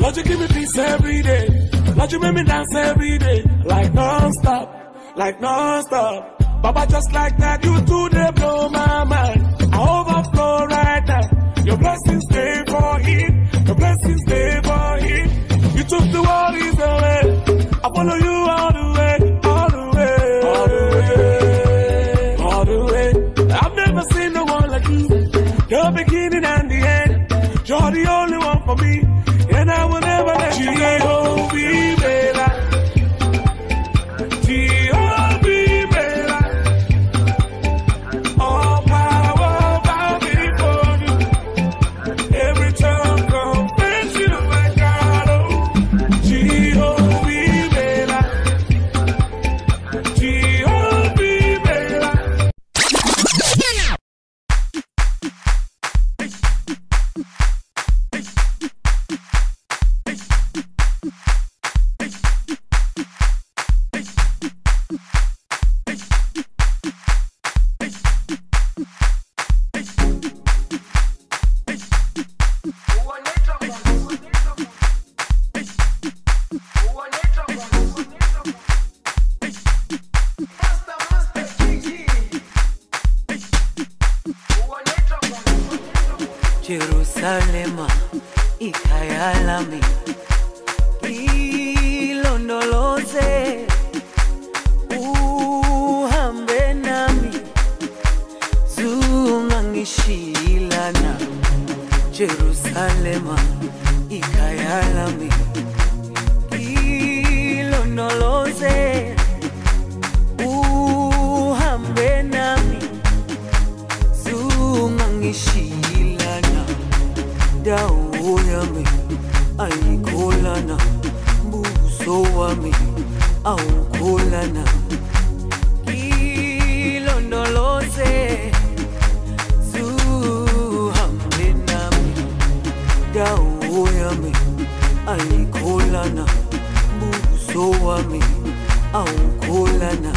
Lord, you give me peace every day. Lord, you make me dance every day. Like non-stop, like non-stop. Baba, just like that, you do they blow my mind. I overflow right now. Your blessings stay for it. Your blessings stay for it. You took the Jerusalema ikhaya lami ilondoloze uhambe nami. Zungangishilana Jerusalema ikhaya dawo yami ayikholana buso wami awukholana ilondoloze zuhambe nami. Dawo yami ayikholana buso wami awukholana